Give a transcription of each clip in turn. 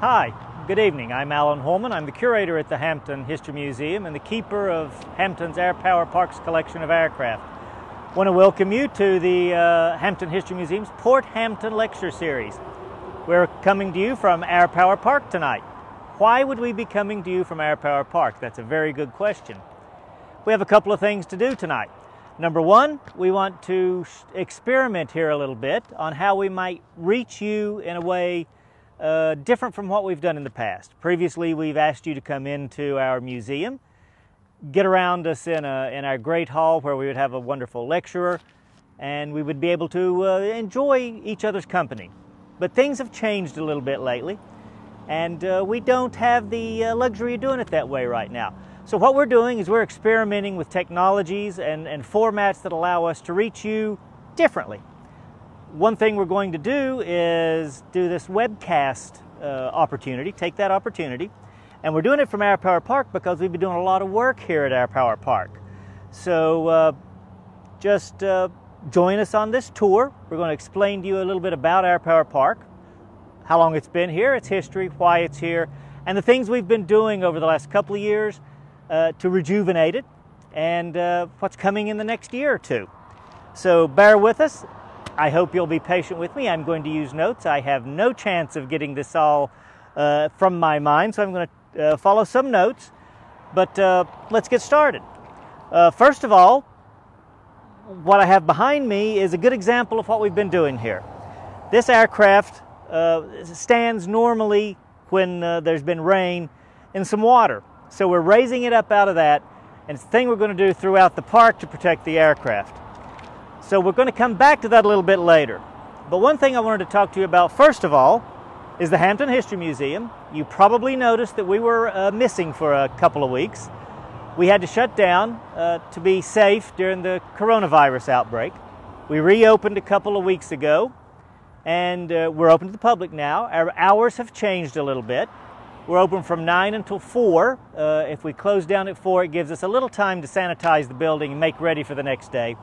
Hi, good evening. I'm Allen Hoilman. I'm the curator at the Hampton History Museum and the keeper of Hampton's Air Power Parks collection of aircraft. I want to welcome you to the uh, Hampton History Museum's Port Hampton Lecture Series. We're coming to you from Air Power Park tonight. Why would we be coming to you from Air Power Park? That's a very good question. We have a couple of things to do tonight. Number one, we want to experiment here a little bit on how we might reach you in a way uh, different from what we've done in the past. Previously, we've asked you to come into our museum, get around us in, a, in our great hall where we would have a wonderful lecturer, and we would be able to uh, enjoy each other's company. But things have changed a little bit lately, and uh, we don't have the uh, luxury of doing it that way right now. So what we're doing is we're experimenting with technologies and, and formats that allow us to reach you differently one thing we're going to do is do this webcast uh, opportunity, take that opportunity, and we're doing it from Air Power Park because we've been doing a lot of work here at Air Power Park. So uh, just uh, join us on this tour. We're going to explain to you a little bit about Air Power Park, how long it's been here, its history, why it's here, and the things we've been doing over the last couple of years uh, to rejuvenate it, and uh, what's coming in the next year or two. So bear with us I hope you'll be patient with me. I'm going to use notes. I have no chance of getting this all uh, from my mind, so I'm going to uh, follow some notes. But uh, let's get started. Uh, first of all, what I have behind me is a good example of what we've been doing here. This aircraft uh, stands normally when uh, there's been rain in some water. So we're raising it up out of that, and it's the thing we're going to do throughout the park to protect the aircraft. So we're going to come back to that a little bit later. But one thing I wanted to talk to you about first of all is the Hampton History Museum. You probably noticed that we were uh, missing for a couple of weeks. We had to shut down uh, to be safe during the coronavirus outbreak. We reopened a couple of weeks ago and uh, we're open to the public now. Our hours have changed a little bit. We're open from 9 until 4. Uh, if we close down at 4, it gives us a little time to sanitize the building and make ready for the next day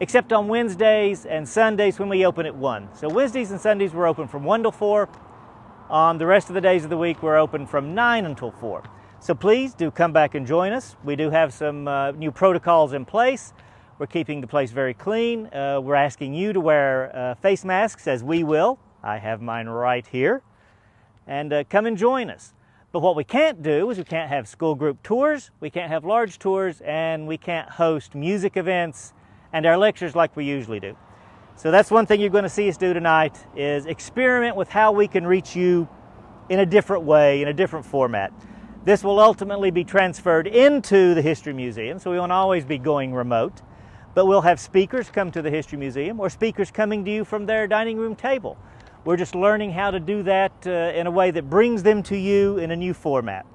except on Wednesdays and Sundays when we open at 1. So Wednesdays and Sundays we're open from 1 till 4. On the rest of the days of the week we're open from 9 until 4. So please do come back and join us. We do have some uh, new protocols in place. We're keeping the place very clean. Uh, we're asking you to wear uh, face masks as we will. I have mine right here. And uh, come and join us. But what we can't do is we can't have school group tours, we can't have large tours, and we can't host music events and our lectures like we usually do. So that's one thing you're going to see us do tonight is experiment with how we can reach you in a different way, in a different format. This will ultimately be transferred into the History Museum, so we won't always be going remote, but we'll have speakers come to the History Museum or speakers coming to you from their dining room table. We're just learning how to do that uh, in a way that brings them to you in a new format.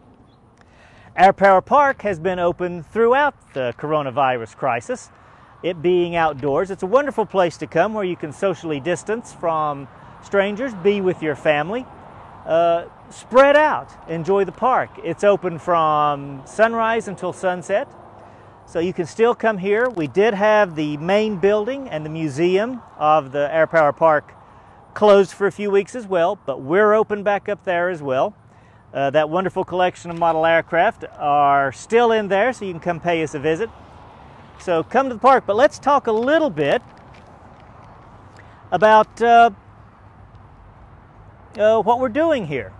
Air Power Park has been open throughout the coronavirus crisis it being outdoors. It's a wonderful place to come where you can socially distance from strangers, be with your family, uh, spread out, enjoy the park. It's open from sunrise until sunset, so you can still come here. We did have the main building and the museum of the Air Power Park closed for a few weeks as well, but we're open back up there as well. Uh, that wonderful collection of model aircraft are still in there, so you can come pay us a visit. So come to the park, but let's talk a little bit about uh, uh, what we're doing here.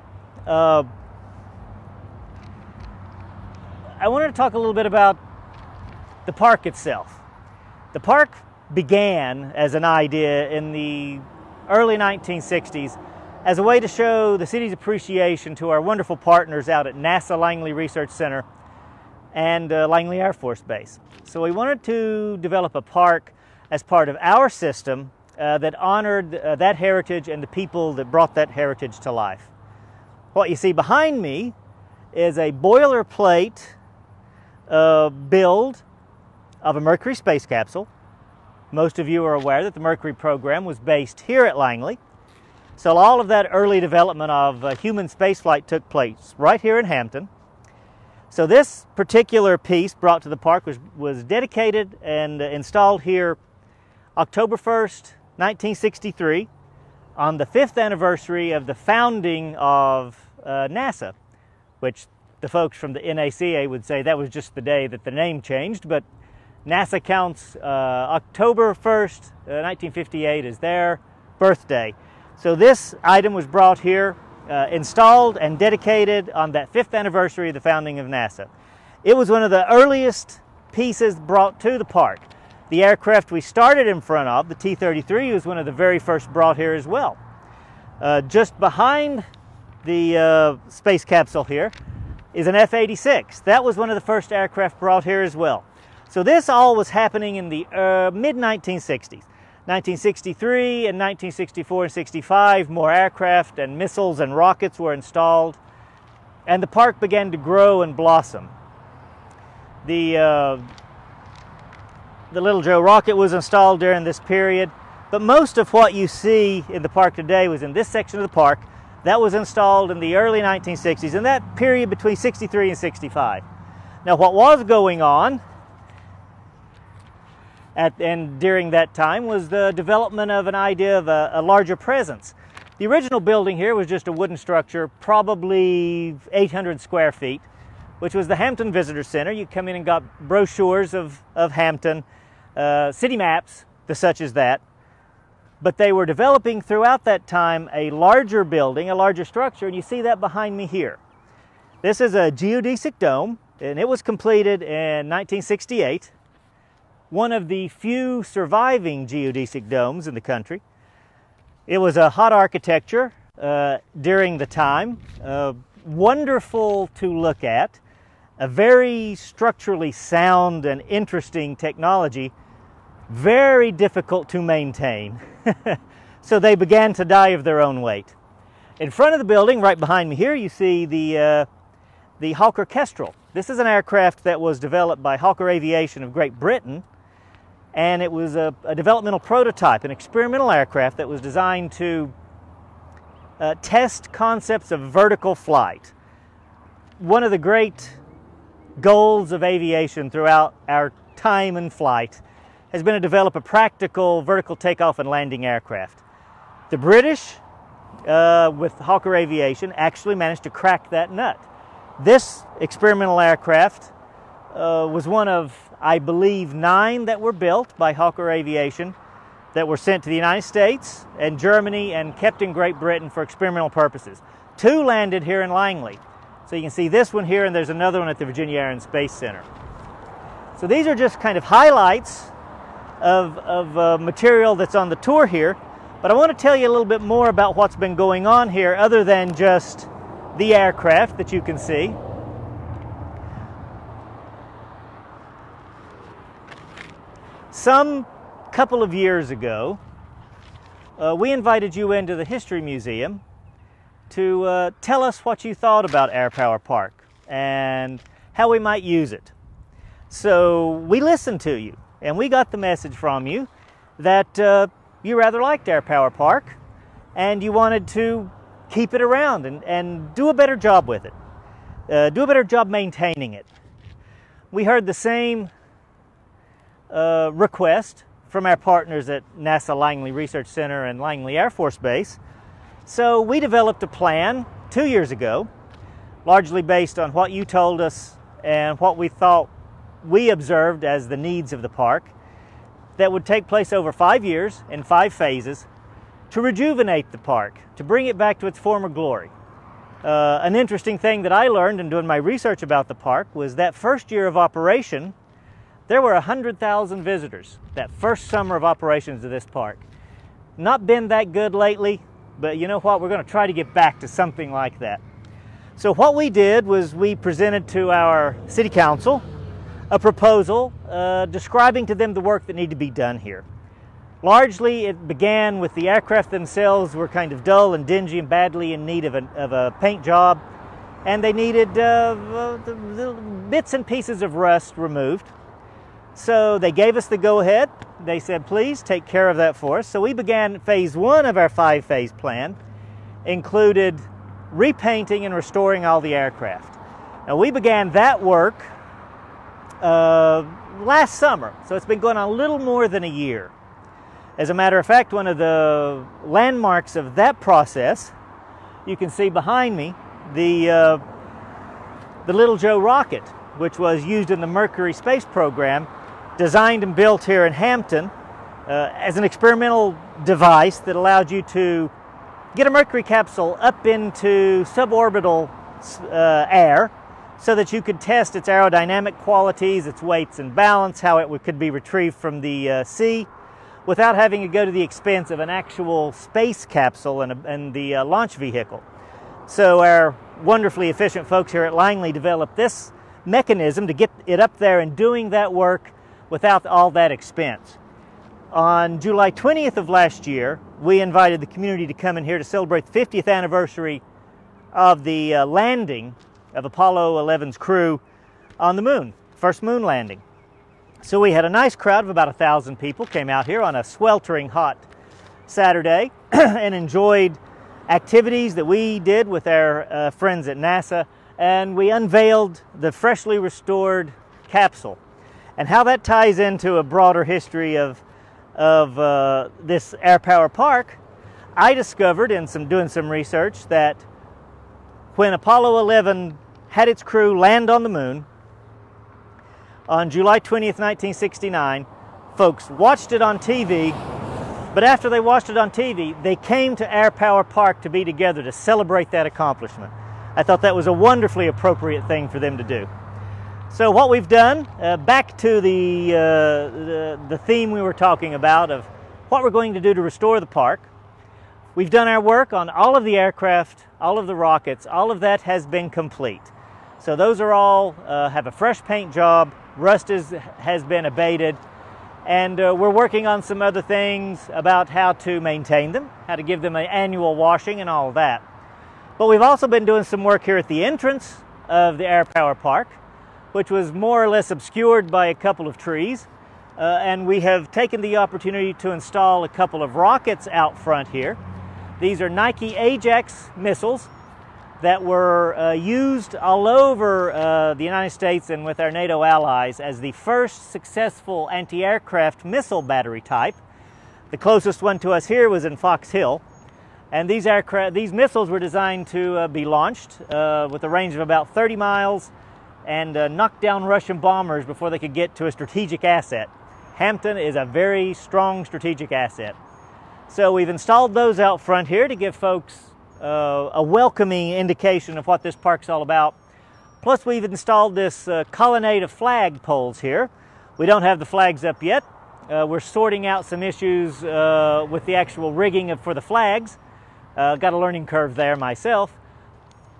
Uh, I wanted to talk a little bit about the park itself. The park began as an idea in the early 1960s as a way to show the city's appreciation to our wonderful partners out at NASA Langley Research Center and uh, Langley Air Force Base. So we wanted to develop a park as part of our system uh, that honored uh, that heritage and the people that brought that heritage to life. What you see behind me is a boilerplate uh, build of a Mercury space capsule. Most of you are aware that the Mercury program was based here at Langley. So all of that early development of uh, human spaceflight took place right here in Hampton. So this particular piece brought to the park was, was dedicated and installed here October 1st, 1963. on the fifth anniversary of the founding of uh, NASA, which the folks from the NACA would say that was just the day that the name changed, but NASA counts uh, October 1st, uh, 1958 as their birthday. So this item was brought here, uh, installed and dedicated on that fifth anniversary of the founding of NASA. It was one of the earliest pieces brought to the park. The aircraft we started in front of, the T-33, was one of the very first brought here as well. Uh, just behind the uh, space capsule here is an F-86. That was one of the first aircraft brought here as well. So this all was happening in the uh, mid-1960s. 1963 and 1964 and 65, more aircraft and missiles and rockets were installed, and the park began to grow and blossom. The, uh, the Little Joe rocket was installed during this period, but most of what you see in the park today was in this section of the park. That was installed in the early 1960s, in that period between 63 and 65. Now, what was going on at, and during that time was the development of an idea of a, a larger presence. The original building here was just a wooden structure, probably 800 square feet, which was the Hampton Visitor Center. You come in and got brochures of, of Hampton, uh, city maps, the such as that. But they were developing throughout that time a larger building, a larger structure, and you see that behind me here. This is a geodesic dome, and it was completed in 1968 one of the few surviving geodesic domes in the country. It was a hot architecture uh, during the time, uh, wonderful to look at, a very structurally sound and interesting technology, very difficult to maintain. so they began to die of their own weight. In front of the building, right behind me here, you see the, uh, the Hawker Kestrel. This is an aircraft that was developed by Hawker Aviation of Great Britain and it was a, a developmental prototype, an experimental aircraft that was designed to uh, test concepts of vertical flight. One of the great goals of aviation throughout our time in flight has been to develop a practical vertical takeoff and landing aircraft. The British, uh, with Hawker Aviation, actually managed to crack that nut. This experimental aircraft uh, was one of I believe, nine that were built by Hawker Aviation that were sent to the United States and Germany and kept in Great Britain for experimental purposes. Two landed here in Langley. So you can see this one here, and there's another one at the Virginia Air and Space Center. So these are just kind of highlights of, of uh, material that's on the tour here. But I want to tell you a little bit more about what's been going on here other than just the aircraft that you can see. Some couple of years ago, uh, we invited you into the History Museum to uh, tell us what you thought about Air Power Park and how we might use it. So we listened to you and we got the message from you that uh, you rather liked Air Power Park and you wanted to keep it around and, and do a better job with it, uh, do a better job maintaining it. We heard the same uh, request from our partners at NASA Langley Research Center and Langley Air Force Base. So we developed a plan two years ago, largely based on what you told us and what we thought we observed as the needs of the park, that would take place over five years in five phases to rejuvenate the park, to bring it back to its former glory. Uh, an interesting thing that I learned in doing my research about the park was that first year of operation, there were 100,000 visitors that first summer of operations to this park. Not been that good lately, but you know what? We're going to try to get back to something like that. So what we did was we presented to our city council a proposal uh, describing to them the work that needed to be done here. Largely, it began with the aircraft themselves were kind of dull and dingy and badly in need of a, of a paint job, and they needed uh, bits and pieces of rust removed. So they gave us the go ahead. They said, please take care of that for us. So we began phase one of our five phase plan, included repainting and restoring all the aircraft. Now we began that work uh, last summer, so it's been going on a little more than a year. As a matter of fact, one of the landmarks of that process, you can see behind me the, uh, the Little Joe rocket, which was used in the Mercury space program, designed and built here in Hampton uh, as an experimental device that allowed you to get a Mercury capsule up into suborbital uh, air so that you could test its aerodynamic qualities, its weights and balance, how it could be retrieved from the uh, sea without having to go to the expense of an actual space capsule and, a, and the uh, launch vehicle. So our wonderfully efficient folks here at Langley developed this mechanism to get it up there and doing that work without all that expense. On July 20th of last year, we invited the community to come in here to celebrate the 50th anniversary of the uh, landing of Apollo 11's crew on the moon, first moon landing. So we had a nice crowd of about a thousand people came out here on a sweltering hot Saturday and enjoyed activities that we did with our uh, friends at NASA and we unveiled the freshly restored capsule and how that ties into a broader history of, of uh, this air power park I discovered in some doing some research that when Apollo 11 had its crew land on the moon on July 20th, 1969. Folks watched it on TV, but after they watched it on TV, they came to Air Power Park to be together to celebrate that accomplishment. I thought that was a wonderfully appropriate thing for them to do. So what we've done, uh, back to the, uh, the, the theme we were talking about of what we're going to do to restore the park. We've done our work on all of the aircraft, all of the rockets, all of that has been complete. So those are all uh, have a fresh paint job. Rust is, has been abated. And uh, we're working on some other things about how to maintain them, how to give them an annual washing and all that. But we've also been doing some work here at the entrance of the Air Power Park, which was more or less obscured by a couple of trees. Uh, and we have taken the opportunity to install a couple of rockets out front here. These are Nike Ajax missiles that were uh, used all over uh, the United States and with our NATO allies as the first successful anti-aircraft missile battery type. The closest one to us here was in Fox Hill. And these, aircraft, these missiles were designed to uh, be launched uh, with a range of about 30 miles and uh, knock down Russian bombers before they could get to a strategic asset. Hampton is a very strong strategic asset. So we've installed those out front here to give folks uh, a welcoming indication of what this park's all about. Plus we've installed this uh, colonnade of flag poles here. We don't have the flags up yet. Uh, we're sorting out some issues uh, with the actual rigging of, for the flags. Uh, got a learning curve there myself.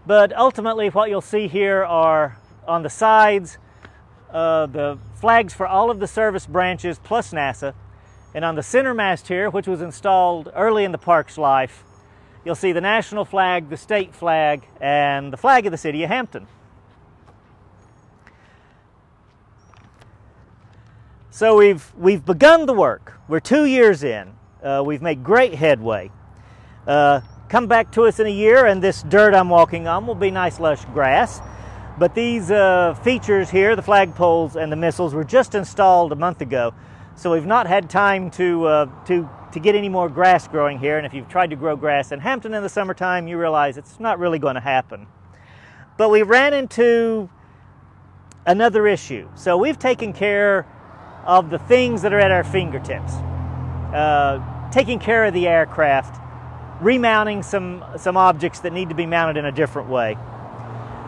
But ultimately what you'll see here are on the sides uh, the flags for all of the service branches plus NASA. And on the center mast here, which was installed early in the park's life, you'll see the national flag, the state flag, and the flag of the city of Hampton. So we've, we've begun the work. We're two years in. Uh, we've made great headway. Uh, come back to us in a year and this dirt I'm walking on will be nice lush grass. But these uh, features here, the flagpoles and the missiles, were just installed a month ago. So we've not had time to, uh, to to get any more grass growing here. And if you've tried to grow grass in Hampton in the summertime, you realize it's not really going to happen. But we ran into another issue. So we've taken care of the things that are at our fingertips, uh, taking care of the aircraft, remounting some, some objects that need to be mounted in a different way.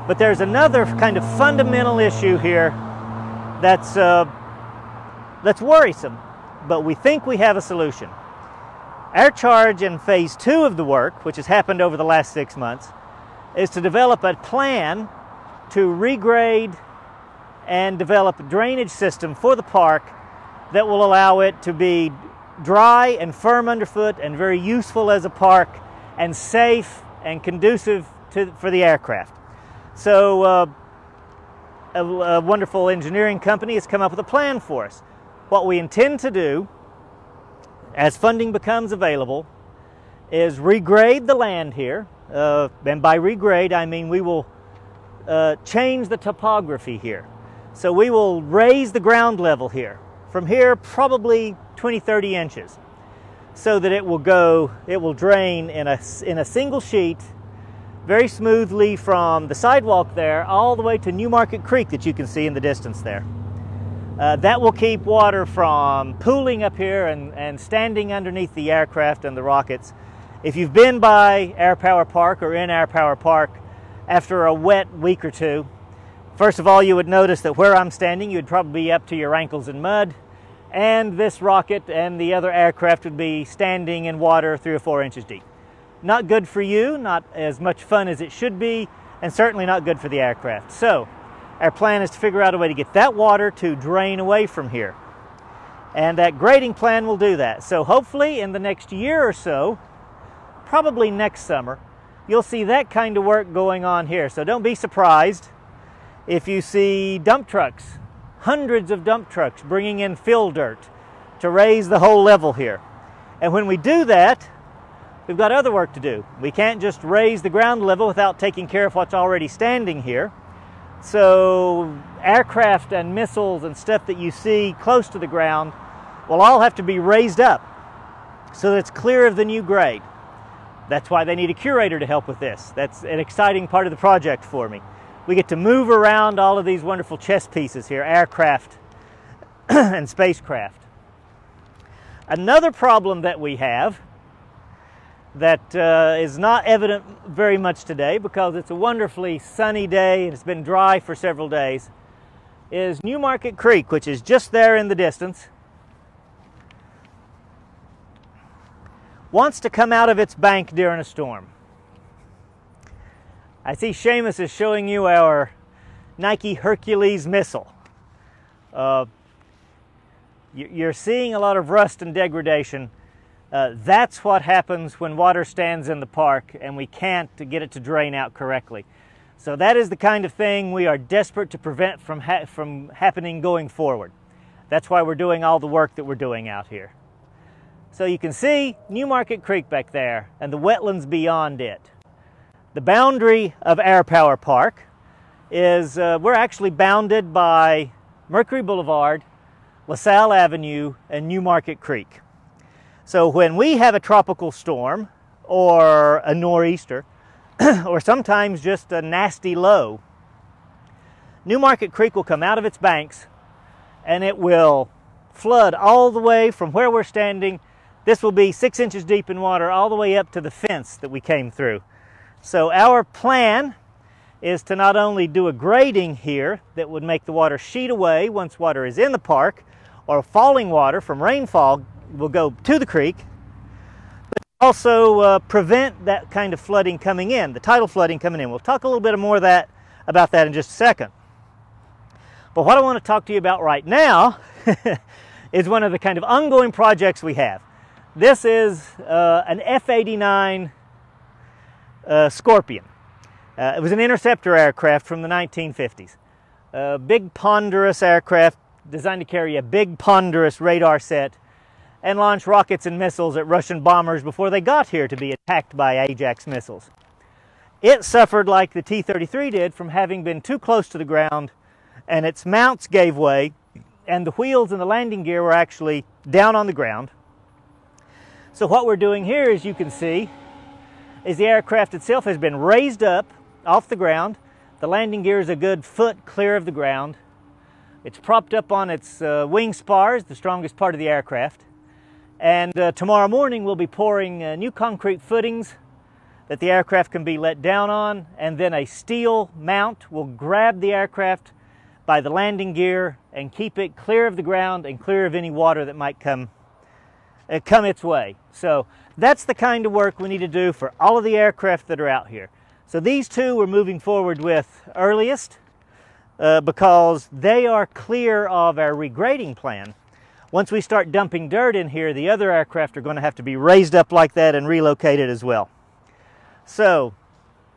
But there's another kind of fundamental issue here that's, uh, that's worrisome, but we think we have a solution. Our charge in phase two of the work, which has happened over the last six months, is to develop a plan to regrade and develop a drainage system for the park that will allow it to be dry and firm underfoot and very useful as a park and safe and conducive to, for the aircraft. So uh, a, a wonderful engineering company has come up with a plan for us. What we intend to do as funding becomes available, is regrade the land here. Uh, and by regrade, I mean we will uh, change the topography here. So we will raise the ground level here. From here, probably 20, 30 inches. so that it will go, it will drain in a, in a single sheet very smoothly from the sidewalk there all the way to Newmarket Creek that you can see in the distance there. Uh, that will keep water from pooling up here and, and standing underneath the aircraft and the rockets. If you've been by Air Power Park or in Air Power Park after a wet week or two, first of all, you would notice that where I'm standing, you'd probably be up to your ankles in mud, and this rocket and the other aircraft would be standing in water three or four inches deep. Not good for you, not as much fun as it should be, and certainly not good for the aircraft. So, our plan is to figure out a way to get that water to drain away from here. And that grading plan will do that. So hopefully in the next year or so, probably next summer, you'll see that kind of work going on here. So don't be surprised if you see dump trucks, hundreds of dump trucks bringing in fill dirt to raise the whole level here. And when we do that, we've got other work to do. We can't just raise the ground level without taking care of what's already standing here. So aircraft and missiles and stuff that you see close to the ground will all have to be raised up so that it's clear of the new grade. That's why they need a curator to help with this. That's an exciting part of the project for me. We get to move around all of these wonderful chess pieces here, aircraft and spacecraft. Another problem that we have that uh, is not evident very much today because it's a wonderfully sunny day and it's been dry for several days is Newmarket Creek, which is just there in the distance, wants to come out of its bank during a storm. I see Seamus is showing you our Nike Hercules missile. Uh, you're seeing a lot of rust and degradation uh, that's what happens when water stands in the park and we can't get it to drain out correctly. So that is the kind of thing we are desperate to prevent from, ha from happening going forward. That's why we're doing all the work that we're doing out here. So you can see Newmarket Creek back there and the wetlands beyond it. The boundary of Air Power Park is, uh, we're actually bounded by Mercury Boulevard, LaSalle Avenue, and Newmarket Creek. So when we have a tropical storm or a nor'easter, or sometimes just a nasty low, Newmarket Creek will come out of its banks and it will flood all the way from where we're standing. This will be six inches deep in water all the way up to the fence that we came through. So our plan is to not only do a grading here that would make the water sheet away once water is in the park, or falling water from rainfall will go to the creek, but also uh, prevent that kind of flooding coming in, the tidal flooding coming in. We'll talk a little bit more of that, about that in just a second. But what I want to talk to you about right now is one of the kind of ongoing projects we have. This is uh, an F-89 uh, Scorpion. Uh, it was an interceptor aircraft from the 1950s. A big ponderous aircraft designed to carry a big ponderous radar set and launch rockets and missiles at Russian bombers before they got here to be attacked by Ajax missiles. It suffered like the T-33 did from having been too close to the ground and its mounts gave way and the wheels and the landing gear were actually down on the ground. So what we're doing here, as you can see, is the aircraft itself has been raised up off the ground. The landing gear is a good foot clear of the ground. It's propped up on its uh, wing spars, the strongest part of the aircraft. And uh, tomorrow morning we'll be pouring uh, new concrete footings that the aircraft can be let down on and then a steel mount will grab the aircraft by the landing gear and keep it clear of the ground and clear of any water that might come uh, come its way. So that's the kind of work we need to do for all of the aircraft that are out here. So these two we're moving forward with earliest uh, because they are clear of our regrading plan once we start dumping dirt in here, the other aircraft are going to have to be raised up like that and relocated as well. So,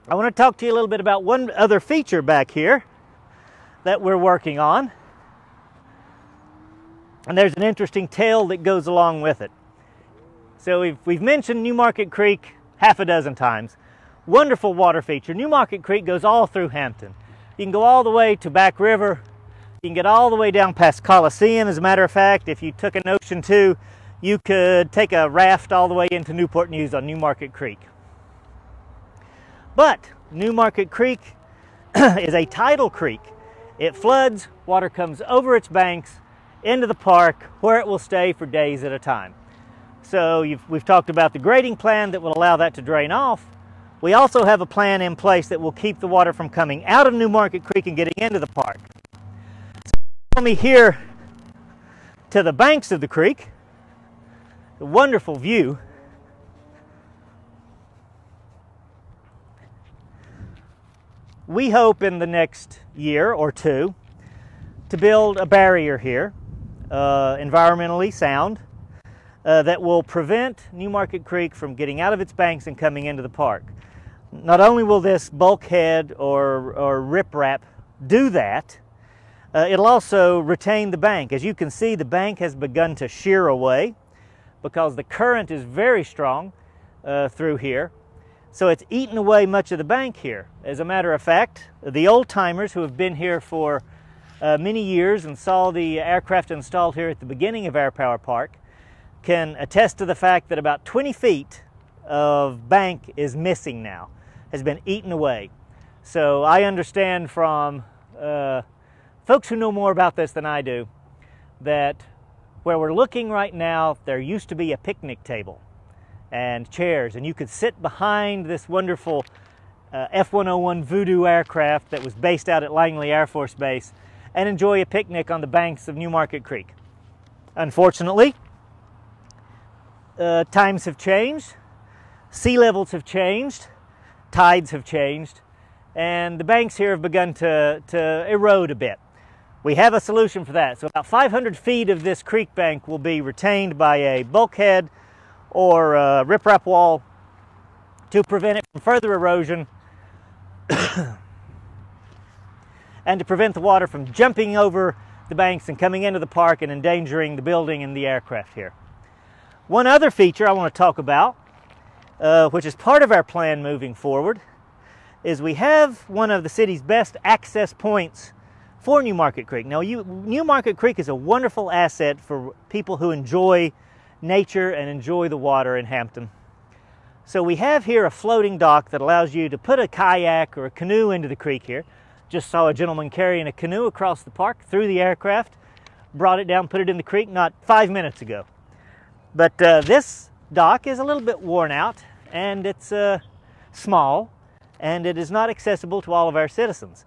I want to talk to you a little bit about one other feature back here that we're working on. And there's an interesting tale that goes along with it. So we've, we've mentioned Newmarket Creek half a dozen times. Wonderful water feature. Newmarket Creek goes all through Hampton. You can go all the way to Back River you can get all the way down past Coliseum. As a matter of fact, if you took an Ocean 2, you could take a raft all the way into Newport News on New Market Creek. But New Market Creek is a tidal creek. It floods, water comes over its banks into the park where it will stay for days at a time. So we've talked about the grading plan that will allow that to drain off. We also have a plan in place that will keep the water from coming out of New Market Creek and getting into the park. Me here to the banks of the creek, a wonderful view. We hope in the next year or two to build a barrier here, uh, environmentally sound, uh, that will prevent New Market Creek from getting out of its banks and coming into the park. Not only will this bulkhead or, or riprap do that, uh, it'll also retain the bank. As you can see, the bank has begun to shear away because the current is very strong uh, through here. So it's eaten away much of the bank here. As a matter of fact, the old timers who have been here for uh, many years and saw the aircraft installed here at the beginning of Air Power Park can attest to the fact that about 20 feet of bank is missing now, has been eaten away. So I understand from uh, folks who know more about this than I do that where we're looking right now, there used to be a picnic table and chairs, and you could sit behind this wonderful uh, F-101 Voodoo aircraft that was based out at Langley Air Force Base and enjoy a picnic on the banks of New Market Creek. Unfortunately, uh, times have changed, sea levels have changed, tides have changed, and the banks here have begun to, to erode a bit. We have a solution for that. So about 500 feet of this creek bank will be retained by a bulkhead or a riprap wall to prevent it from further erosion and to prevent the water from jumping over the banks and coming into the park and endangering the building and the aircraft here. One other feature I want to talk about, uh, which is part of our plan moving forward, is we have one of the city's best access points for New Market Creek. Now, you, New Market Creek is a wonderful asset for people who enjoy nature and enjoy the water in Hampton. So we have here a floating dock that allows you to put a kayak or a canoe into the creek here. Just saw a gentleman carrying a canoe across the park through the aircraft, brought it down, put it in the creek not five minutes ago. But uh, this dock is a little bit worn out and it's uh, small and it is not accessible to all of our citizens.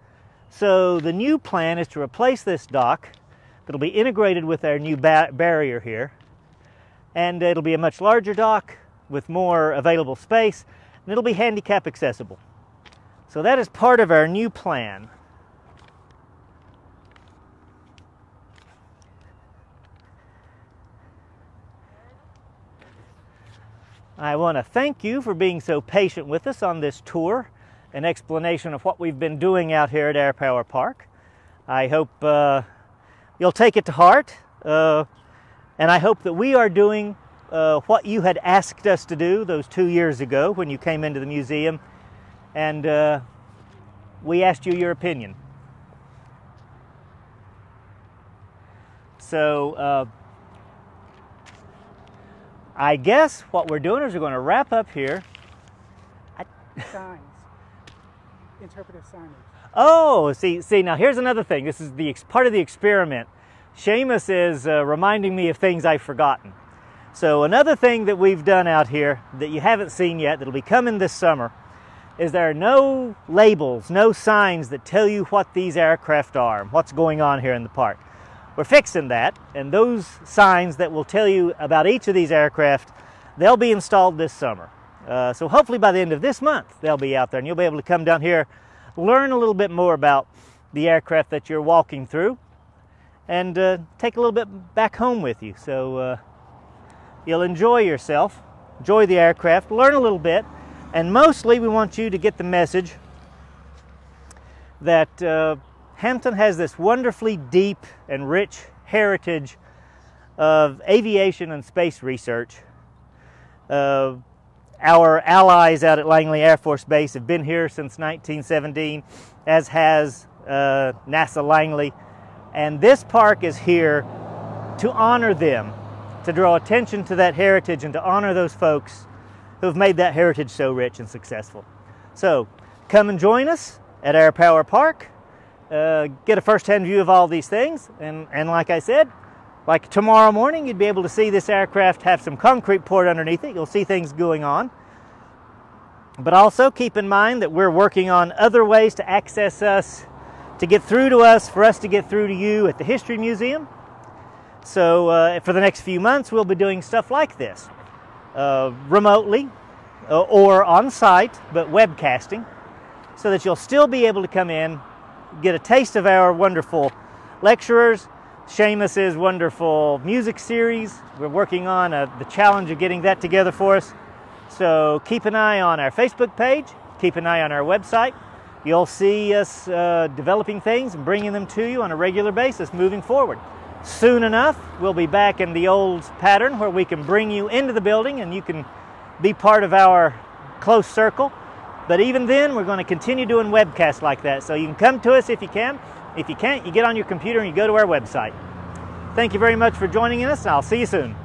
So the new plan is to replace this dock that'll be integrated with our new ba barrier here. And it'll be a much larger dock with more available space, and it'll be handicap accessible. So that is part of our new plan. I want to thank you for being so patient with us on this tour an explanation of what we've been doing out here at Air Power Park. I hope uh, you'll take it to heart, uh, and I hope that we are doing uh, what you had asked us to do those two years ago when you came into the museum, and uh, we asked you your opinion. So, uh, I guess what we're doing is we're going to wrap up here. Signs interpretive signage. Oh, see, see. Now here's another thing. This is the part of the experiment. Seamus is uh, reminding me of things I've forgotten. So another thing that we've done out here that you haven't seen yet, that'll be coming this summer, is there are no labels, no signs that tell you what these aircraft are, what's going on here in the park. We're fixing that, and those signs that will tell you about each of these aircraft, they'll be installed this summer. Uh, so hopefully by the end of this month, they'll be out there and you'll be able to come down here, learn a little bit more about the aircraft that you're walking through and uh, take a little bit back home with you. So uh, you'll enjoy yourself, enjoy the aircraft, learn a little bit, and mostly we want you to get the message that uh, Hampton has this wonderfully deep and rich heritage of aviation and space research. Our allies out at Langley Air Force Base have been here since 1917, as has uh, NASA Langley. And this park is here to honor them to draw attention to that heritage and to honor those folks who have made that heritage so rich and successful. So come and join us at Air Power Park. Uh, get a first-hand view of all these things. And, and like I said, like tomorrow morning, you'd be able to see this aircraft have some concrete poured underneath it. You'll see things going on. But also keep in mind that we're working on other ways to access us, to get through to us, for us to get through to you at the History Museum. So uh, for the next few months, we'll be doing stuff like this, uh, remotely uh, or on site, but webcasting, so that you'll still be able to come in, get a taste of our wonderful lecturers, Seamus's wonderful music series. We're working on uh, the challenge of getting that together for us. So keep an eye on our Facebook page, keep an eye on our website. You'll see us uh, developing things and bringing them to you on a regular basis moving forward. Soon enough, we'll be back in the old pattern where we can bring you into the building and you can be part of our close circle. But even then, we're going to continue doing webcasts like that. So you can come to us if you can. If you can't, you get on your computer and you go to our website. Thank you very much for joining us, and I'll see you soon.